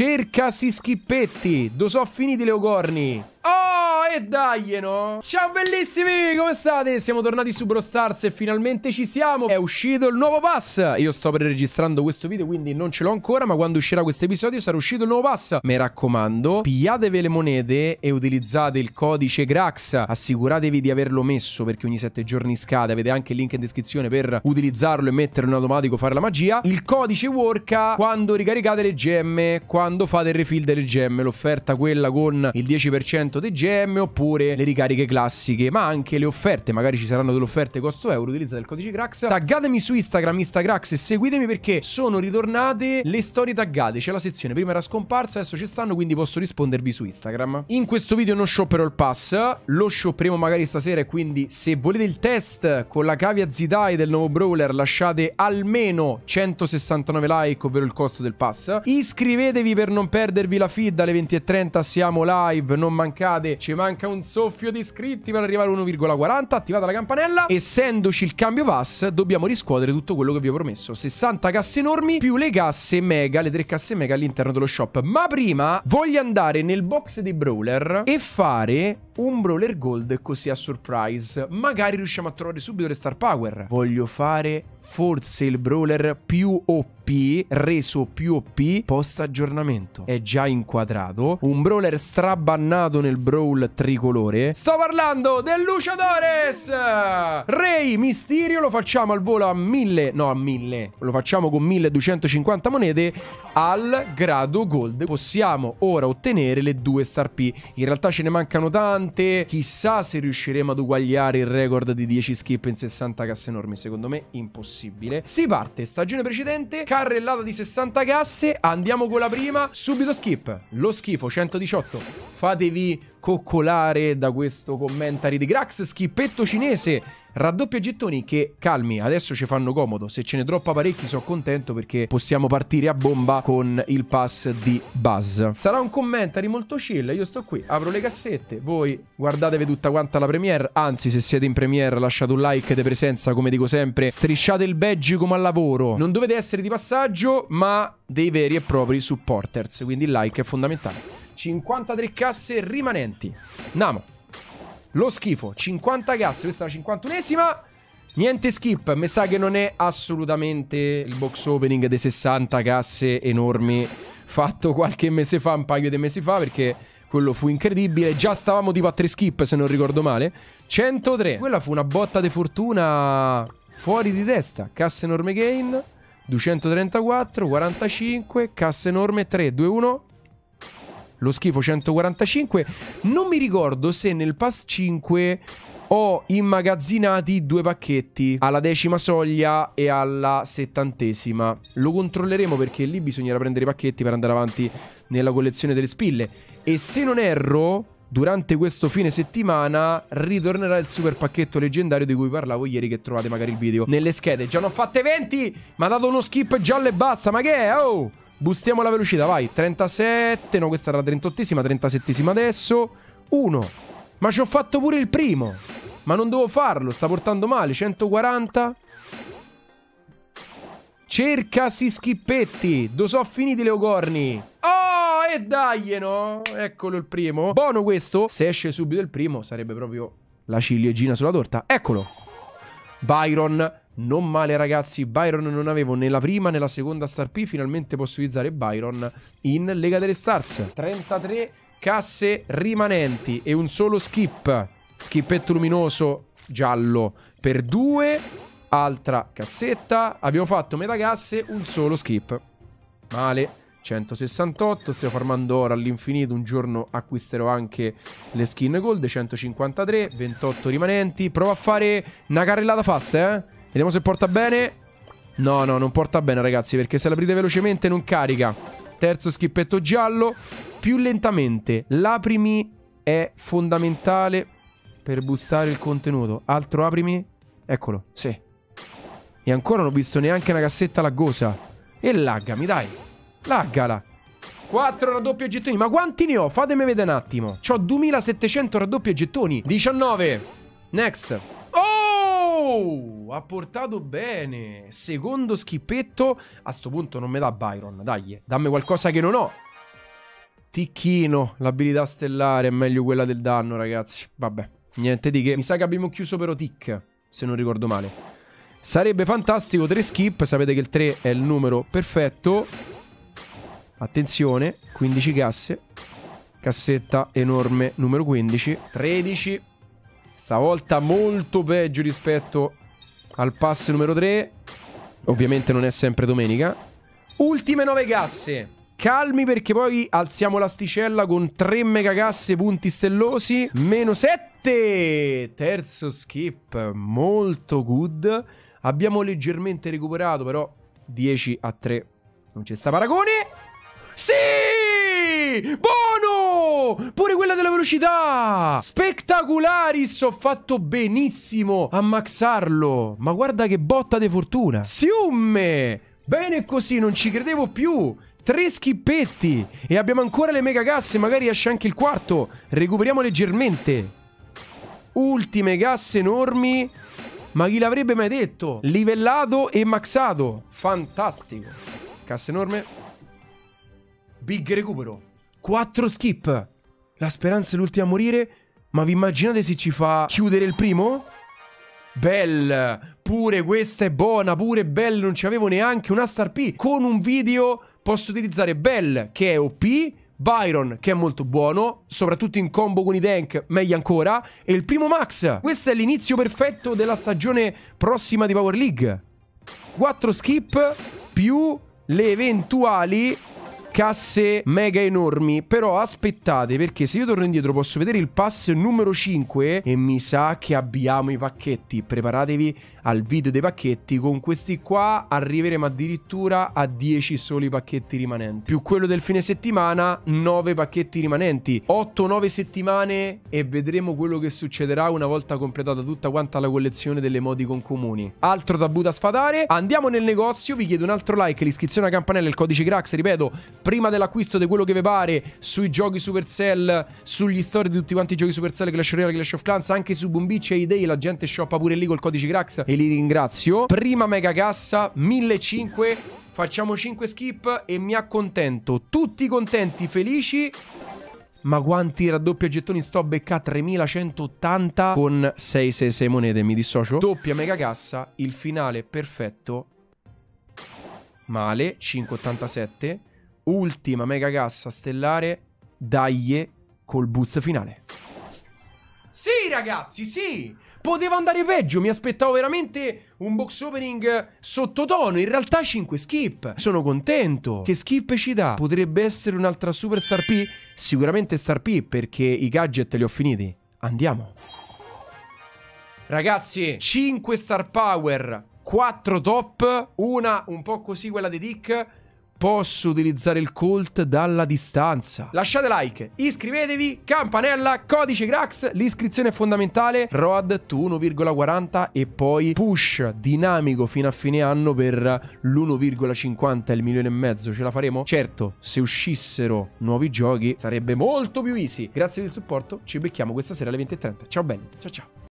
Cercasi schippetti. Do so finiti le ogorni. Oh, e dai, no? Ciao bellissimi, come state? Siamo tornati su Bro Stars e finalmente ci siamo. È uscito il nuovo pass. Io sto per registrando questo video, quindi non ce l'ho ancora, ma quando uscirà questo episodio sarà uscito il nuovo pass. Mi raccomando, pigliatevi le monete e utilizzate il codice Grax. Assicuratevi di averlo messo perché ogni 7 giorni scade. Avete anche il link in descrizione per utilizzarlo e metterlo in automatico, fare la magia. Il codice worka quando ricaricate le gemme, quando fate il refill delle gemme. L'offerta quella con il 10% dei gemme oppure le ricariche classiche, ma anche le offerte. Magari ci saranno delle offerte costo euro. Utilizzate il codice Grax. Taggatemi su Instagram, Instagrax e seguitemi perché sono ritornate le storie taggate. C'è la sezione, prima era scomparsa, adesso ci stanno, quindi posso rispondervi su Instagram. In questo video non shopperò il pass, lo shopperemo magari stasera e quindi se volete il test con la cavia Zidai del nuovo brawler lasciate almeno 169 like, ovvero il costo del pass. Iscrivetevi per non perdervi la feed alle 20.30, siamo live, non mancate. Ci manca un soffio di iscritti per arrivare a 1,40. Attivata la campanella. Essendoci il cambio pass, dobbiamo riscuotere tutto quello che vi ho promesso. 60 casse enormi più le casse mega, le tre casse mega all'interno dello shop. Ma prima voglio andare nel box dei brawler e fare un brawler gold così a surprise. Magari riusciamo a trovare subito le star power. Voglio fare forse il brawler più OP reso più OP post aggiornamento. È già inquadrato. Un brawler strabannato nel brawl tricolore. Sto parlando del Luciadores! Ray Mysterio lo facciamo al volo a 1000, no a 1000. Lo facciamo con 1250 monete al grado gold. Possiamo ora ottenere le due star P. In realtà ce ne mancano tante. Chissà se riusciremo ad uguagliare il record di 10 skip in 60 casse enormi. Secondo me impossibile. Si parte, stagione precedente, carrellata di 60 casse. Andiamo con la prima, subito skip. Lo schifo, 118. Fatevi coccolare da questo commentary di Grax, schippetto cinese. Raddoppia gettoni che, calmi, adesso ci fanno comodo. Se ce ne troppa parecchi sono contento perché possiamo partire a bomba con il pass di Buzz. Sarà un commentary molto chill, io sto qui, apro le cassette, voi guardatevi tutta quanta la premiere. Anzi, se siete in premiere lasciate un like di presenza, come dico sempre. Strisciate il badge come al lavoro. Non dovete essere di passaggio, ma dei veri e propri supporters. Quindi il like è fondamentale. 53 casse rimanenti. Andiamo. Lo schifo, 50 gas, questa è la 51esima. Niente skip, mi sa che non è assolutamente il box opening dei 60 casse enormi fatto qualche mese fa, un paio di mesi fa, perché quello fu incredibile. Già stavamo tipo a 3 skip, se non ricordo male. 103. Quella fu una botta di fortuna fuori di testa. Casse enorme gain. 234, 45, casse enorme 3, 2, 1 lo schifo 145. Non mi ricordo se nel pass 5 ho immagazzinati due pacchetti alla decima soglia e alla settantesima. Lo controlleremo perché lì bisognerà prendere i pacchetti per andare avanti nella collezione delle spille. E se non erro, durante questo fine settimana ritornerà il super pacchetto leggendario di cui parlavo ieri che trovate magari il video nelle schede. Già ne ho fatte 20, ma dato uno skip giallo e basta, ma che è? Oh! Boostiamo la velocità, vai. 37. No, questa era la 38esima, 37esima adesso. 1. Ma ci ho fatto pure il primo. Ma non devo farlo, sta portando male. 140. Cercasi schippetti. Do so finiti le ogorni. Oh, e dai, no? Eccolo il primo. Buono questo. Se esce subito il primo, sarebbe proprio la ciliegina sulla torta. Eccolo. Byron non male ragazzi, Byron non avevo né la prima né la seconda Star P, finalmente posso utilizzare Byron in Lega delle Stars. 33 casse rimanenti e un solo skip. Skippetto luminoso giallo per due, altra cassetta. Abbiamo fatto metà casse, un solo skip. Male. 168, stiamo farmando ora all'infinito, un giorno acquisterò anche le skin gold, 153, 28 rimanenti, provo a fare una carrellata fast, eh? Vediamo se porta bene. No, no, non porta bene, ragazzi, perché se l'aprite velocemente non carica. Terzo schippetto giallo. Più lentamente. L'aprimi è fondamentale per boostare il contenuto. Altro aprimi. Eccolo, sì. E ancora non ho visto neanche una cassetta laggosa. E laggami, dai. Laggala. 4 raddoppie gettoni. Ma quanti ne ho? Fatemi vedere un attimo. Ho 2700 raddoppie gettoni. 19. Next. Oh, ha portato bene. Secondo schippetto. A sto punto non me dà Byron. Dai, dammi qualcosa che non ho. Ticchino, l'abilità stellare è meglio quella del danno, ragazzi. Vabbè, niente di che. Mi sa che abbiamo chiuso però Tic, se non ricordo male. Sarebbe fantastico 3 skip, sapete che il 3 è il numero perfetto. Attenzione, 15 casse. Cassetta enorme numero 15. 13. Stavolta molto peggio rispetto al pass numero 3. Ovviamente non è sempre domenica. Ultime 9 casse. Calmi perché poi alziamo l'asticella con 3 megagasse punti stellosi. Meno 7. Terzo skip. Molto good. Abbiamo leggermente recuperato però 10 a 3. Non c'è sta paragone. Sì! Buono! Pure quella della velocità! Spettacularis! Ho fatto benissimo a maxarlo. Ma guarda che botta di fortuna. Siumme! Bene così, non ci credevo più. Tre schippetti e abbiamo ancora le mega gasse, magari esce anche il quarto. Recuperiamo leggermente. Ultime gasse enormi. Ma chi l'avrebbe mai detto? Livellato e maxato. Fantastico. Cassa enorme. Big recupero. Quattro skip. La speranza è l'ultima a morire. Ma vi immaginate se ci fa chiudere il primo? Bell. Pure questa è buona. Pure Bell. Non ci avevo neanche una star P. Con un video posso utilizzare Bell che è OP. Byron che è molto buono, soprattutto in combo con i tank, meglio ancora, e il primo Max. Questo è l'inizio perfetto della stagione prossima di Power League. 4 skip più le eventuali casse mega enormi. Però aspettate, perché se io torno indietro posso vedere il pass numero 5 e mi sa che abbiamo i pacchetti. Preparatevi al video dei pacchetti. Con questi qua arriveremo addirittura a 10 soli pacchetti rimanenti. Più quello del fine settimana, 9 pacchetti rimanenti. 8-9 settimane e vedremo quello che succederà una volta completata tutta quanta la collezione delle con comuni. Altro tabù da sfatare. Andiamo nel negozio, vi chiedo un altro like, l'iscrizione alla campanella e il codice Crax, ripeto, prima dell'acquisto di quello che vi pare sui giochi Supercell, sugli storie di tutti quanti i giochi Supercell, Clash Royale, Clash of Clans, anche su Boombeach e Idei, la gente shoppa pure lì col codice Crax e li ringrazio. Prima mega cassa, 1500. Facciamo 5 skip e mi accontento. Tutti contenti, felici. Ma quanti raddoppia gettoni sto a becca? 3180 con 666 monete, mi dissocio. Doppia mega cassa, il finale perfetto. Male, 587. Ultima mega cassa stellare, Daglie col boost finale. Sì, ragazzi, sì! Poteva andare peggio, mi aspettavo veramente un box opening sottotono. In realtà 5 skip. Sono contento. Che skip ci dà? Potrebbe essere un'altra super star P? Sicuramente star P perché i gadget li ho finiti. Andiamo. Ragazzi, 5 star power, 4 top, una un po' così quella di Dick posso utilizzare il Colt dalla distanza. Lasciate like, iscrivetevi, campanella, codice Grax, l'iscrizione è fondamentale, Road tu 1,40 e poi push dinamico fino a fine anno per l'1,50 il milione e mezzo, ce la faremo? Certo, se uscissero nuovi giochi sarebbe molto più easy. Grazie del supporto, ci becchiamo questa sera alle 20.30. Ciao belli, ciao ciao.